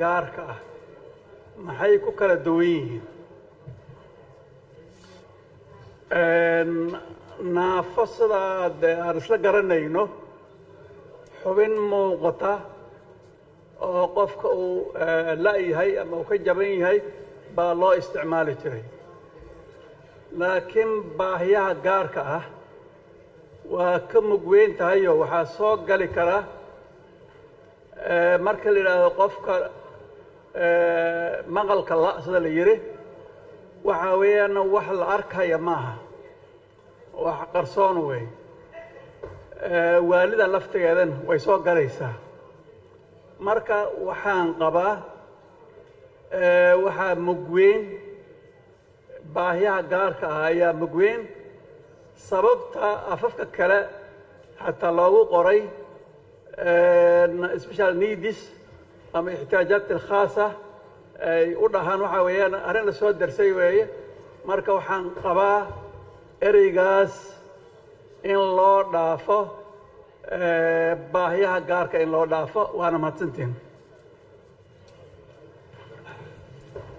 gaarka ah maxay ku kala duwan yihiin? Naafo sidaa dee aan isla garanayno xubin muuqata oo qofka uu la-yahay ama uu ka jaban yahay baa loo isticmaali jiray. Laakiin baahiyaha gaarka ah waa ka mugweyn tahayoo waxaa soo gali kara marka la yidhaahdo qofka maqalka la sida la yidhi waxaa weeyaan wax la arkaya maaha. Wax qarsoon wey waalida laftigeedan way soo galaysaa. Marka waxaan qabaa waxaa mugweyn baahiyaha gaarka ah ayaa mugweyn sababta afafka kale xataa loogu qoray special needis ama ixtiyaajaat alkhaasa ay u dhahaan waxaa weeyaan arrin la soo darsay weeye. Marka waxaan qabaa ereygaas in loo dhaafo baahiyaha gaarka in loo dhaafo waana mahadsantiin